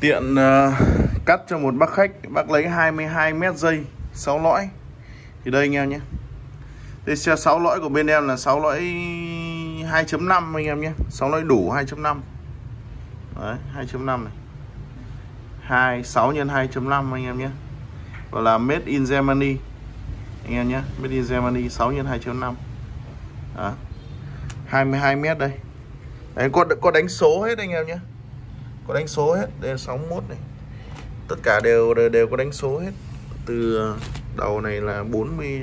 Tiện uh, cắt cho một bác khách Bác lấy 22 mét dây 6 lõi. Thì đây anh em nhé. Đây xe 6 lõi của bên em là 6 lõi 2.5 anh em nhé. 6 lõi đủ 2.5 Đấy 2.5 này. 2 6 x 2.5 anh em nhé. Và là made in Germany. Anh em nhé Made in Germany 6 x 2.5 Đó. 22 mét đây. Đấy có, có đánh số hết anh em nhé có đánh số hết đây là 61 này. Tất cả đều đều, đều có đánh số hết. Từ uh, đầu này là 40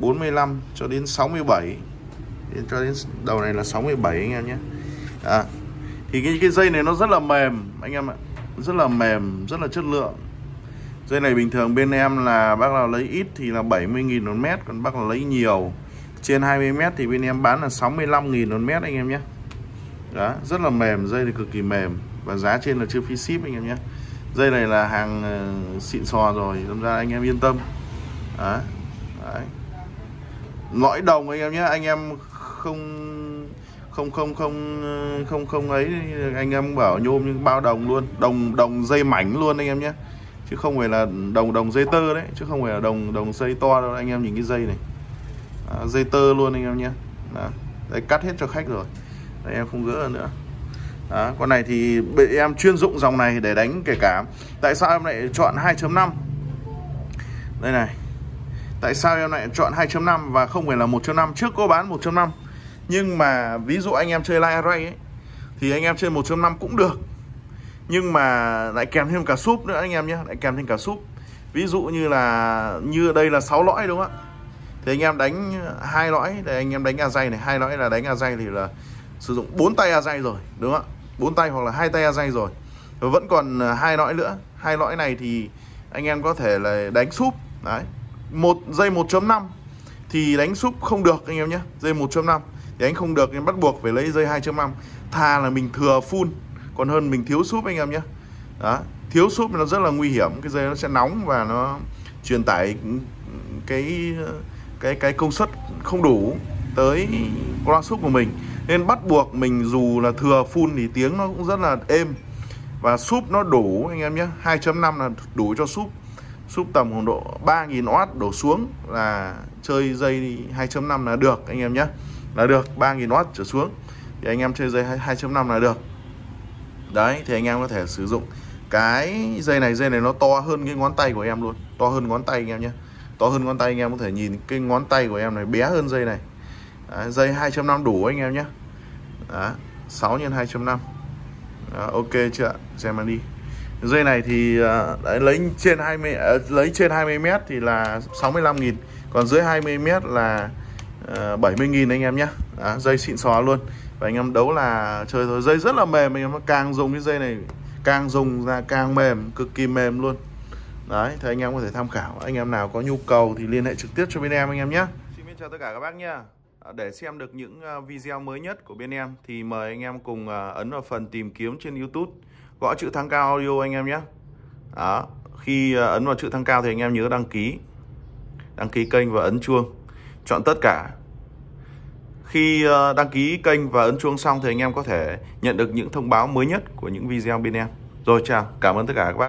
45 cho đến 67 đến cho đến đầu này là 67 anh em nhé. À, thì cái cái dây này nó rất là mềm anh em ạ. Rất là mềm rất là chất lượng. Dây này bình thường bên em là bác nào lấy ít thì là 70.000 một mét còn bác nào lấy nhiều trên 20 mét thì bên em bán là 65.000 một mét anh em nhé đó rất là mềm dây thì cực kỳ mềm. Và giá trên là chưa phí ship anh em nhé. Dây này là hàng ờ, xịn sò rồi đâm ra anh em yên tâm. Đó. Đấy. lõi đồng anh em nhé anh em không không không không không không ấy anh em bảo nhôm nhưng bao đồng luôn. Đồng đồng dây mảnh luôn anh em nhé. Chứ không phải là đồng đồng dây tơ đấy chứ không phải là đồng đồng dây to đâu anh em nhìn cái dây này. À, dây tơ luôn anh em nhé. Đây đấy cắt hết cho khách rồi. Đấy, em không gỡ nữa. Đó, con này thì em chuyên dụng dòng này để đánh kể cả. Tại sao em lại chọn 2.5 đây này. Tại sao em lại chọn 2.5 và không phải là 1.5 trước có bán 1.5 nhưng mà ví dụ anh em chơi live array ấy thì anh em chơi 1.5 cũng được. Nhưng mà lại kèm thêm cả súp nữa anh em nhé lại kèm thêm cả súp. Ví dụ như là như đây là 6 lõi đúng không ạ? Thì anh em đánh hai lõi để anh em đánh a dây này hai lõi là đánh a dây thì là sử dụng bốn tay a dây rồi, đúng không ạ? Bốn tay hoặc là hai tay a dây rồi. Và vẫn còn à, hai lõi nữa. Hai lõi này thì anh em có thể là đánh súp. Đấy. Một, dây 1.5 thì đánh súp không được anh em nhé. Dây 1.5 thì anh không được nên bắt buộc phải lấy dây 2.5 thà là mình thừa full, còn hơn mình thiếu súp anh em nhé. Đó thiếu súp nó rất là nguy hiểm, cái dây nó sẽ nóng và nó truyền tải cái cái cái công suất không đủ tới loa súp của mình nên bắt buộc mình dù là thừa full thì tiếng nó cũng rất là êm. Và súp nó đủ, anh em nhé 2.5 là đủ cho súp. Súp tầm khoảng độ 3.000W đổ xuống là chơi dây 2.5 là được, anh em nhé. Là được 3.000W trở xuống. Thì anh em chơi dây 2.5 là được. Đấy, thì anh em có thể sử dụng cái dây này. Dây này nó to hơn cái ngón tay của em luôn. To hơn ngón tay anh em nhé. To hơn ngón tay anh em có thể nhìn cái ngón tay của em này bé hơn dây này. Đấy, dây 2.5 đủ anh em nhé. Đó, 6 x 2.5 ok chưa ạ? Xem đi. Dây này thì à, đấy, lấy trên 20 à, lấy trên 20 mét thì là 65 000 còn dưới 20 mét là à, 70 000 anh em nhé. Đó, dây xịn xò luôn. Và anh em đấu là chơi thôi. Dây rất là mềm anh em càng dùng cái dây này càng dùng ra càng mềm cực kỳ mềm luôn. Đấy thì anh em có thể tham khảo. Anh em nào có nhu cầu thì liên hệ trực tiếp cho bên em anh em nhé. Xin chào tất cả các bác nhé Ờ, để xem được những ờ, video mới nhất của bên em thì mời anh em cùng ờ, ấn vào phần tìm kiếm trên YouTube. Gõ chữ thăng cao audio anh em nhé. Đó, khi ấn vào chữ thăng cao thì anh em nhớ đăng ký. Đăng ký kênh và ấn chuông. Chọn tất cả. Khi đăng ký kênh và ấn chuông xong thì anh em có thể nhận được những thông báo mới nhất của những video bên em. Rồi, chào. Cảm ơn tất cả các bác